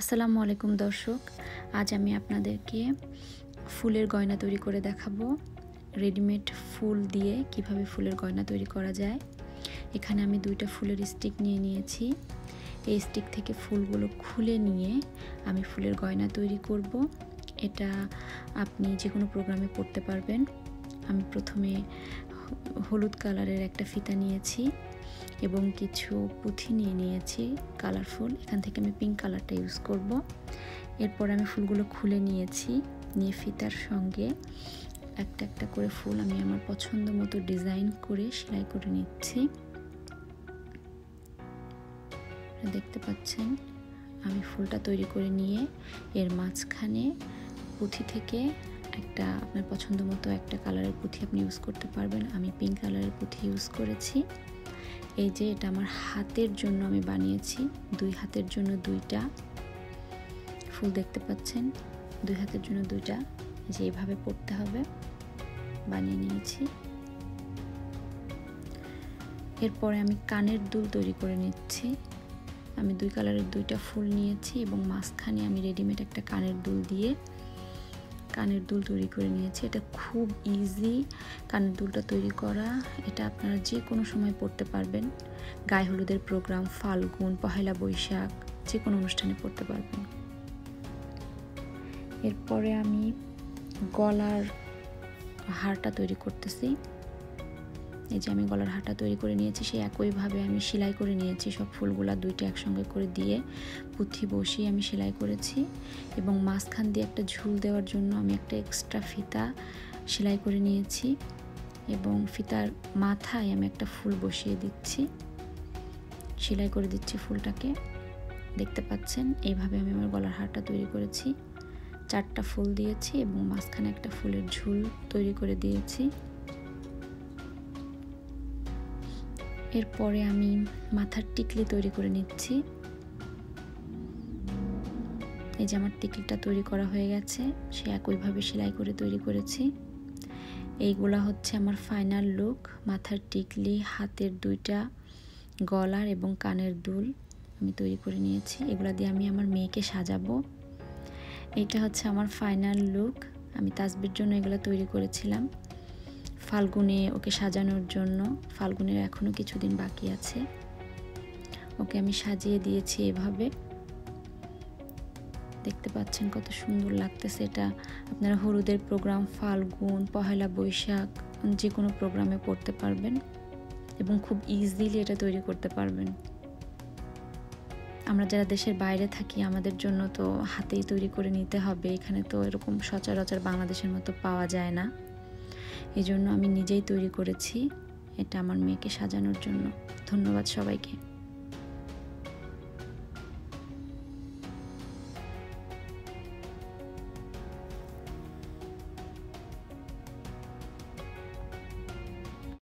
আসসালামু আলাইকুম দর্শক, আজ আমি আপনাদেরকে ফুলের গয়না তৈরি করে দেখাবো। রেডিমেড ফুল দিয়ে কীভাবে ফুলের গয়না তৈরি করা যায়। এখানে আমি দুইটা ফুলের স্টিক নিয়ে নিয়েছি। এই স্টিক থেকে ফুলগুলো খুলে নিয়ে আমি ফুলের গয়না তৈরি করব। এটা আপনি যে কোনো প্রোগ্রামে পড়তে পারবেন। আমি প্রথমে হলুদ কালারের একটা ফিতা নিয়েছি। এবং কিছু পুঁথি নিয়ে নিয়েছি কালারফুল এখান থেকে আমি পিঙ্ক কালারটা ইউজ করব। এরপর আমি ফুলগুলো খুলে নিয়েছি, নিয়ে ফিতার সঙ্গে একটা একটা করে ফুল আমি আমার পছন্দ মতো ডিজাইন করে সেলাই করে নিচ্ছি। দেখতে পাচ্ছেন, আমি ফুলটা তৈরি করে নিয়ে এর মাঝখানে পুঁথি থেকে একটা আপনার পছন্দ মতো একটা কালারের পুঁথি আপনি ইউজ করতে পারবেন। আমি পিঙ্ক কালারের পুঁথি ইউজ করেছি। এই যে এটা আমার হাতের জন্য আমি বানিয়েছি। দুই হাতের জন্য দুইটা। ফুল দেখতে পাচ্ছেন? দুই হাতের জন্য দুইটা। যে এইভাবে পড়তে হবে। বানিয়ে নিয়েছি। এরপরে আমি কানের দুল তৈরি করে নিচ্ছি। আমি দুই কালারের দুইটা ফুল নিয়েছি এবং মাঝখানে আমি রেডিমেড একটা কানের দুল দিয়ে কানের দুল তৈরি করে নিয়েছি। এটা খুব ইজি কানের দুলটা তৈরি করা। এটা আপনারা যে কোনো সময় পড়তে পারবেন। গায়ে হলুদের প্রোগ্রাম ফাল্গুন, পহেলা বৈশাখ যে কোনো অনুষ্ঠানে পড়তে পারবেন। এরপরে আমি গলার হারটা তৈরি করতেছি। এই যে আমি গলার হারটা তৈরি করে নিয়েছি, সেই একইভাবে আমি সেলাই করে নিয়েছি। সব ফুলগুলা দুইটা একসঙ্গে করে দিয়ে পুঁথি বসিয়ে আমি সেলাই করেছি এবং মাঝখান দিয়ে একটা ঝুল দেওয়ার জন্য আমি একটা এক্সট্রা ফিতা সেলাই করে নিয়েছি এবং ফিতার মাথায় আমি একটা ফুল বসিয়ে দিচ্ছি। সেলাই করে দিচ্ছি ফুলটাকে। দেখতে পাচ্ছেন, এইভাবে আমি আমার গলার হারটা তৈরি করেছি। চারটা ফুল দিয়েছি এবং মাঝখানে একটা ফুলের ঝুল তৈরি করে দিয়েছি। এরপরে আমি মাথার টিকলি তৈরি করে নিচ্ছি। এই যে আমার টিকলিটা তৈরি করা হয়ে গেছে, সে একইভাবে সেলাই করে তৈরি করেছি। এইগুলা হচ্ছে আমার ফাইনাল লুক মাথার টিকলি, হাতের দুইটা গলার এবং কানের দুল আমি তৈরি করে নিয়েছি। এগুলা দিয়ে আমি আমার মেয়েকে সাজাবো। এটা হচ্ছে আমার ফাইনাল লুক আমি তাসবির জন্য এগুলো তৈরি করেছিলাম। ফাল্গুনে ওকে সাজানোর জন্য, ফাল্গুনের এখনও কিছুদিন বাকি আছে। ওকে আমি সাজিয়ে দিয়েছি এভাবে। দেখতে পাচ্ছেন কত সুন্দর লাগতেছে এটা। আপনারা হলুদের প্রোগ্রাম, ফাল্গুন, পহেলা বৈশাখ যে কোনো প্রোগ্রামে পড়তে পারবেন এবং খুব ইজিলি এটা তৈরি করতে পারবেন। আমরা যারা দেশের বাইরে থাকি, আমাদের জন্য তো হাতেই তৈরি করে নিতে হবে। এখানে তো এরকম সচরাচর বাংলাদেশের মতো পাওয়া যায় না। এই জন্য আমি নিজেই তৈরি করেছি এটা আমার মেয়েকে সাজানোর জন্য। ধন্যবাদ সবাইকে।